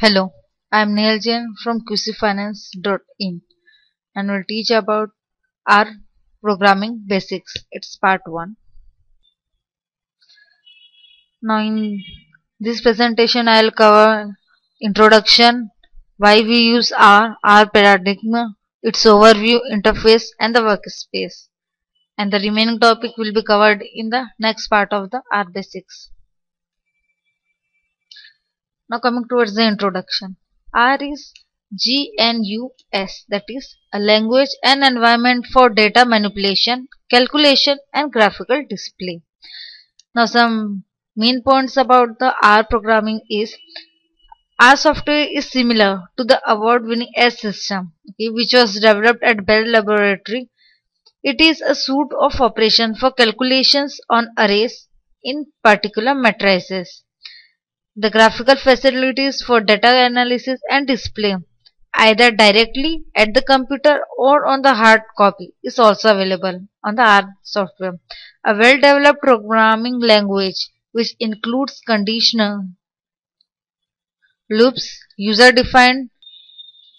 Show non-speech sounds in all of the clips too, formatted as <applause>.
Hello, I am Nehal Jain from QCfinance.in and will teach about R programming basics. It's part 1. Now in this presentation I will cover introduction, why we use R, R paradigm, its overview, interface and the workspace. And the remaining topic will be covered in the next part of the R basics. Now coming towards the introduction. R is GNU S that is a language and environment for data manipulation, calculation and graphical display. Now some main points about the R programming is R software is similar to the award-winning S system okay, which was developed at Bell Laboratory. It is a suite of operation for calculations on arrays in particular matrices the graphical facilities for data analysis and display either directly at the computer or on the hard copy is also available on the R software. A well-developed programming language which includes conditional loops, user-defined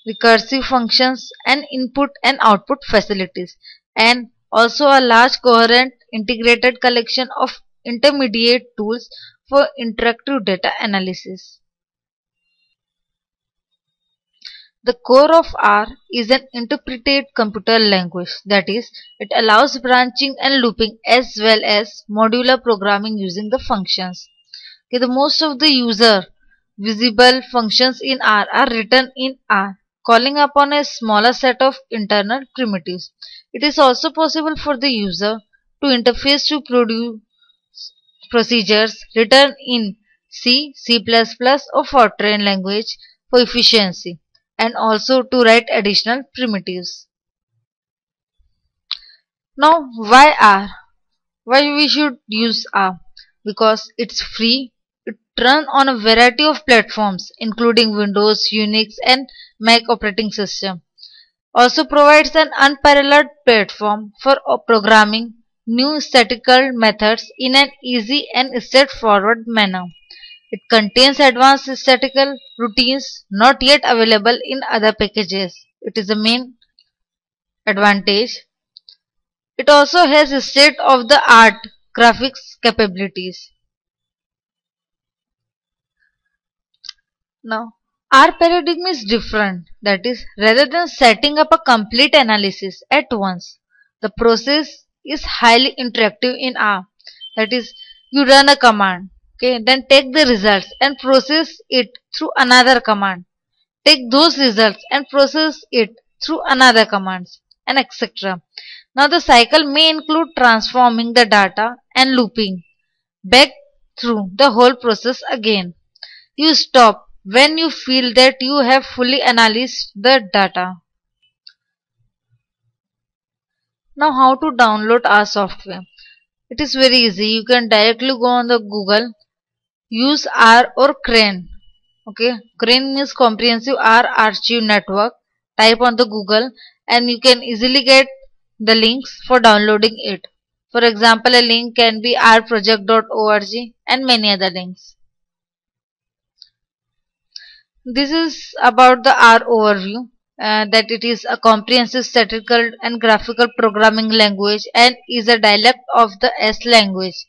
recursive functions and input and output facilities and also a large coherent integrated collection of intermediate tools for interactive data analysis. The core of R is an interpreted computer language that is, it allows branching and looping as well as modular programming using the functions. Okay, the most of the user visible functions in R are written in R, calling upon a smaller set of internal primitives. It is also possible for the user to interface to produce procedures written in C, C++ or Fortran language for efficiency and also to write additional primitives. Now why R? Why we should use R? Because it's free, it runs on a variety of platforms including Windows, Unix and Mac operating system. Also provides an unparalleled platform for programming new statistical methods in an easy and straightforward manner. It contains advanced statistical routines not yet available in other packages. It is the main advantage. It also has state-of-the-art graphics capabilities. Now, R paradigm is different. That is, rather than setting up a complete analysis at once, the process is highly interactive in R. That is, you run a command, okay, then take the results and process it through another command. Take those results and process it through another commands and etc. Now the cycle may include transforming the data and looping back through the whole process again. You stop when you feel that you have fully analyzed the data. Now how to download R software? It is very easy. You can directly go on the Google, use R or CRAN. Okay, CRAN means Comprehensive R Archive Network. Type on the Google and you can easily get the links for downloading it. For example, a link can be rproject.org and many other links. This is about the R overview uh, that it is a comprehensive statistical and graphical programming language and is a dialect of the S language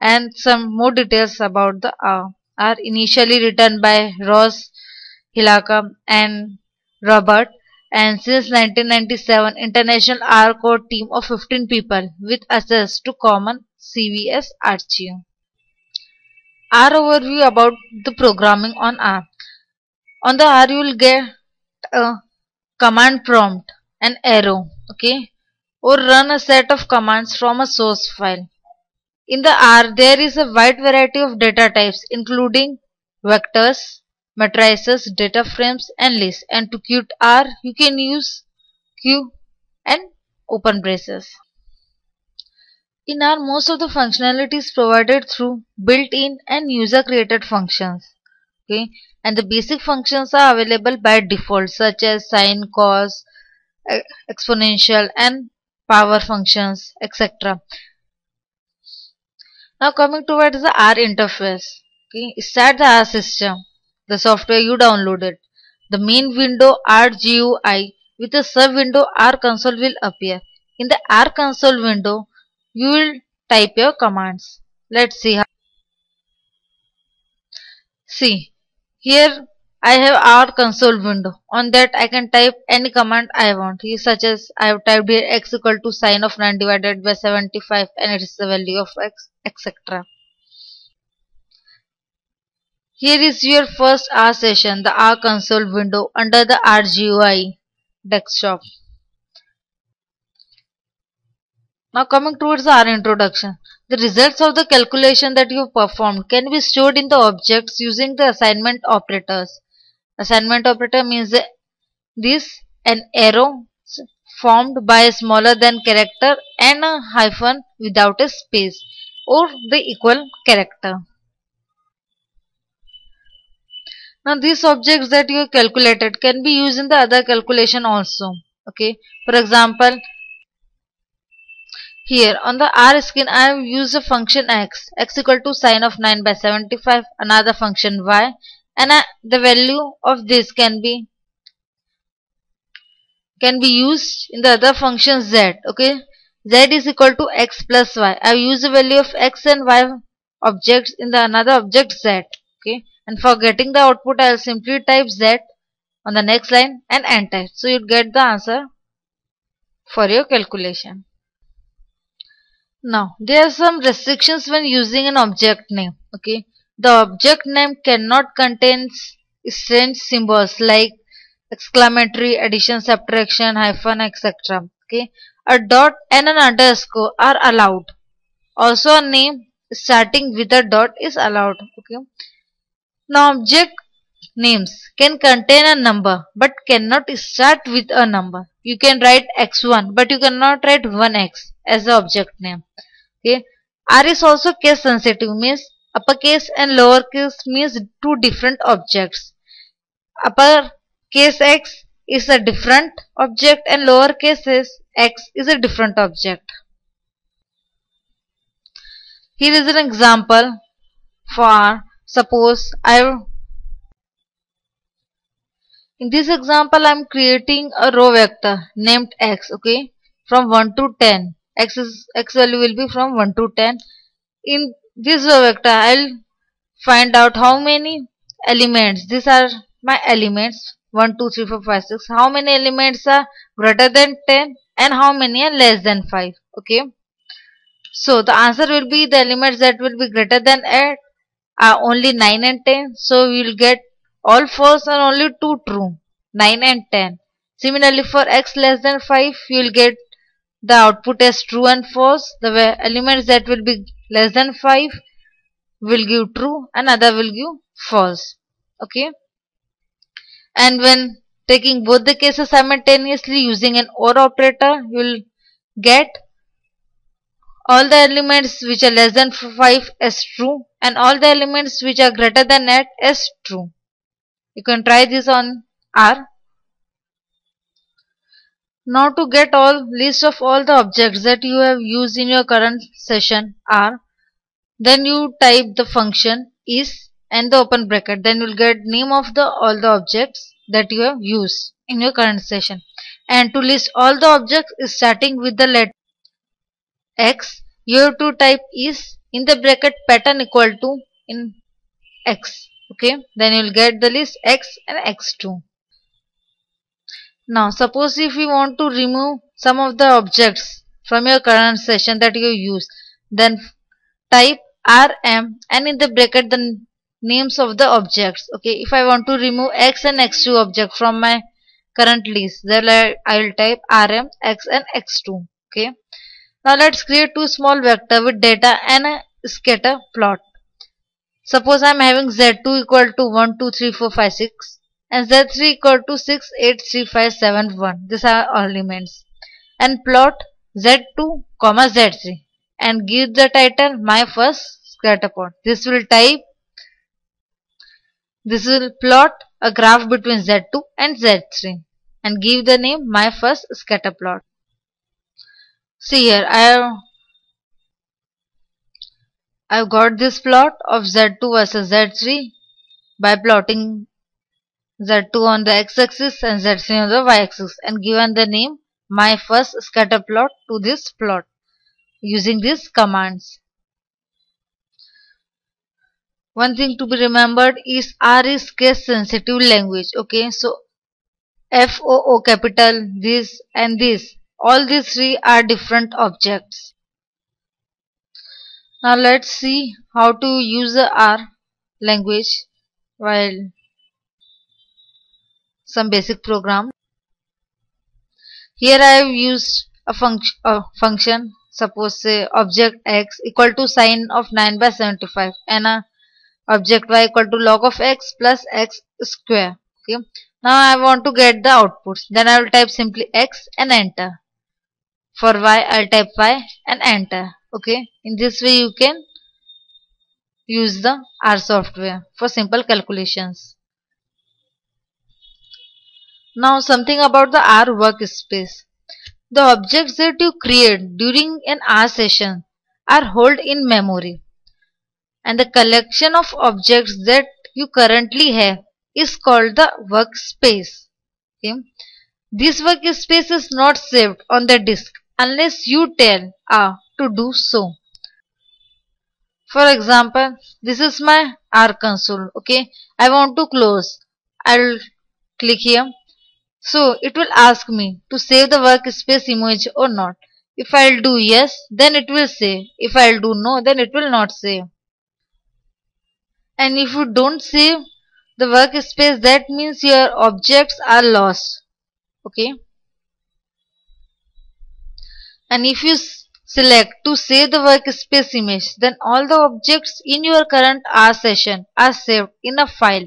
and some more details about the R are initially written by Ross Ihaka and Robert and since 1997 International R Core team of 15 people with access to common CVS archive. R overview about the programming on R. On the R you will get a command prompt an arrow okay? Or run a set of commands from a source file. In the R there is a wide variety of data types including vectors matrices data frames and lists. And to queue R you can use Q and open braces. In R most of the functionality is provided through built-in and user created functions okay and the basic functions are available by default such as sine cos exponential and power functions etc now coming towards the R interface okay start the R system the software you downloaded. The main window RGUI with a sub window R console will appear. In the R console window, you will type your commands. Let's see how. See, here I have R console window. On that I can type any command I want. Here Such as I have typed here x equal to sine of 9 divided by 75 and it is the value of x etc. Here is your first R session, the R console window under the RGUI desktop. Now coming towards our introduction. The results of the calculation that you performed can be stored in the objects using the assignment operators. Assignment operator means this an arrow formed by a smaller than character and a hyphen without a space or the equal character. Now these objects that you calculated can be used in the other calculation also. Okay. For example, here on the R screen I have used a function x, x equal to sine of 9 by 75, another function y. And uh, the value of this can be can be used in the other function z okay? Z is equal to x plus y. I have used the value of x and y objects in the another object z okay? And for getting the output i'll simply type z on the next line and enter. So you'll get the answer for your calculation now, there are some restrictions when using an object name. Okay, the object name cannot contain strange symbols like exclamatory, addition, subtraction, hyphen, etc. Okay, a dot and an underscore are allowed. Also, a name starting with a dot is allowed. Okay. Now, object names can contain a number but cannot start with a number. You can write x1 but you cannot write 1x as the object name. Okay. R is also case sensitive means uppercase and lowercase means two different objects. Upper case x is a different object and lowercase x is a different object. Here is an example for suppose I in this example, I am creating a row vector named x, okay, from 1 to 10. x is x value will be from 1 to 10. In this row vector, I'll find out how many elements. These are my elements 1, 2, 3, 4, 5, 6. How many elements are greater than 10 and how many are less than 5. Okay. So the answer will be the elements that will be greater than 8 are only 9 and 10. So we will get all false and only 2 true 9 and 10 similarly for x less than 5 you will get the output as true and false. The elements that will be less than 5 will give true and other will give false. Okay? And when taking both the cases simultaneously using an OR operator you will get all the elements which are less than 5 as true and all the elements which are greater than 8 as true you can try this on R. Now to get all list of all the objects that you have used in your current session R, then you type the function is and the open bracket. Then you'll get name of the all the objects that you have used in your current session. And to list all the objects starting with the letter x. You have to type is in the bracket pattern equal to in x okay then you'll get the list x and x2 now suppose if you want to remove some of the objects from your current session that you use then type rm and in the bracket the names of the objects. Okay if I want to remove x and x2 object from my current list then I will type rm x and x2 okay now let's create two small vector with data and a scatter plot Suppose I am having Z2 equal to 1, 2, 3, 4, 5, 6 and Z3 equal to 6, 8, 3, 5, 7, 1. These are elements. And plot Z2, comma Z3 and give the title my first scatter plot. This will type, this will plot a graph between Z2 and Z3 and give the name my first scatter plot. See here, I have I've got this plot of Z2 versus Z3 by plotting Z2 on the x-axis and Z3 on the y-axis and given the name my first scatter plot to this plot using these commands. One thing to be remembered is R is case sensitive language. Okay, so F O O capital, this and this, all these three are different objects. Now let's see how to use the R language while some basic program. Here I have used a, func a function. Suppose say object x equal to sine of 9 by 75 and a object y equal to log of x plus x square. Okay. Now I want to get the outputs. Then I will type simply x and enter. For y I'll type y and enter okay in this way you can use the R software for simple calculations now something about the R workspace the objects that you create during an R session are held in memory and the collection of objects that you currently have is called the workspace. Okay. This workspace is not saved on the disk unless you tell R to do so. For example, this is my R console. Okay, I want to close. I'll click here. So it will ask me to save the workspace image or not. If I'll do yes, then it will save. If I'll do no, then it will not save and if you don't save the workspace that means your objects are lost okay and if you select to save the workspace image then all the objects in your current R session are saved in a file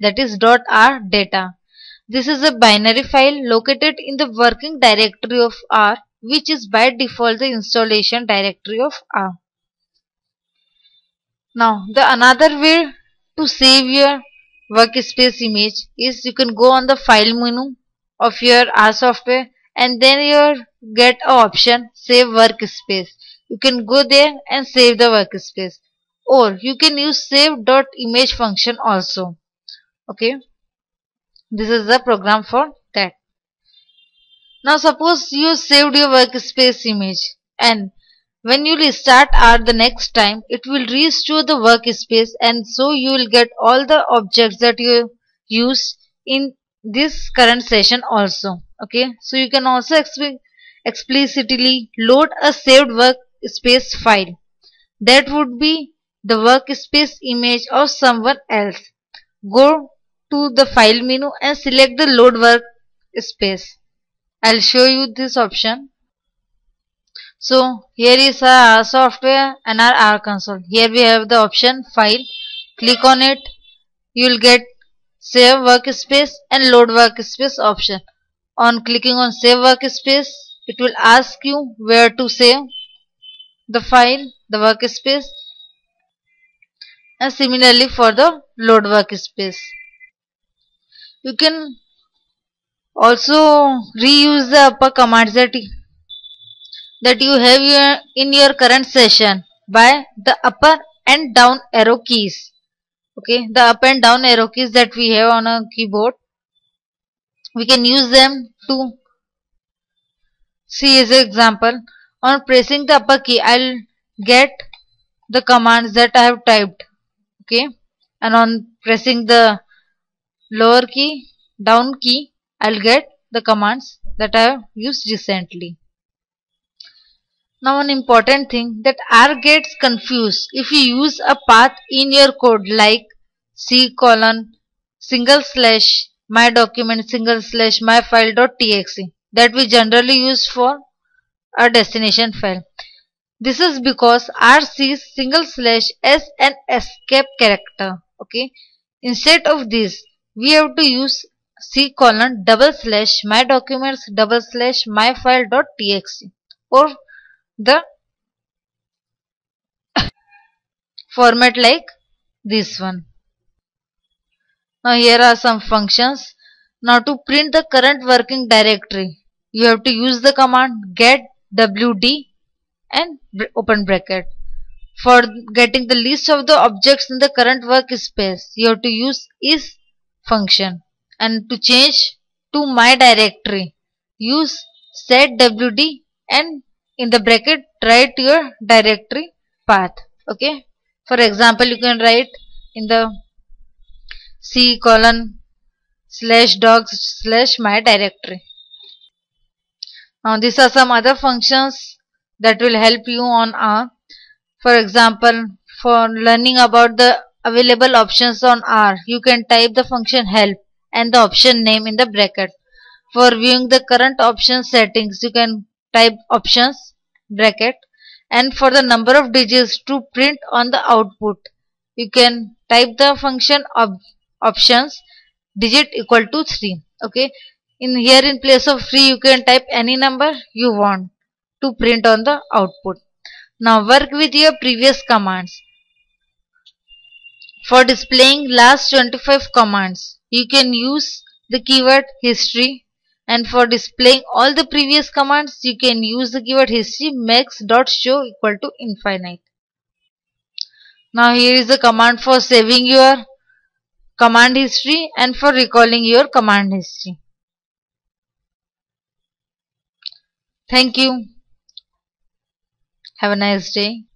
that is .r data. This is a binary file located in the working directory of R which is by default the installation directory of R. Now the another way to save your workspace image is you can go on the file menu of your R software and then you get a option save workspace. You can go there and save the workspace or you can use save.image function also. Okay. This is the program for that. Now suppose you saved your workspace image and when you restart R the next time, it will restore the workspace and so you will get all the objects that you use in this current session also. Okay, so you can also explicitly load a saved workspace file. That would be the workspace image of someone else. Go to the file menu and select the load workspace. I'll show you this option. So here is R software and our R console. Here we have the option file. Click on it. You will get save workspace and load workspace option. On clicking on save workspace, it will ask you where to save the file, the workspace and similarly for the load workspace. You can also reuse the upper commands that that you have in your current session by the upper and down arrow keys okay the up and down arrow keys that we have on a keyboard we can use them to see as an example. On pressing the upper key I'll get the commands that I have typed okay? And on pressing the lower key down key I'll get the commands that I have used recently. Now an important thing that R gets confused. If you use a path in your code like C colon single slash my document single slash my file dot txt that we generally use for a destination file. This is because R sees single slash as an escape character. Okay. Instead of this, we have to use C colon double slash my documents double slash my file dot txt or the <coughs> format like this one. Now here are some functions. Now to print the current working directory, you have to use the command get wd and open bracket. for getting the list of the objects in the current workspace you have to use is function and to change to my directory use set wd and in the bracket write your directory path okay for example you can write in the c colon slash dogs slash my directory now these are some other functions that will help you on R. For example, for learning about the available options on R, you can type the function help and the option name in the bracket. For viewing the current option settings, you can type options bracket and for the number of digits to print on the output, you can type the function of options digit equal to 3. Okay. In here in place of 3, you can type any number you want to print on the output. Now work with your previous commands. For displaying last 25 commands, you can use the keyword history and for displaying all the previous commands, you can use the keyword history max.show equal to infinite. Now here is the command for saving your command history and for recalling your command history. Thank you. Have a nice day.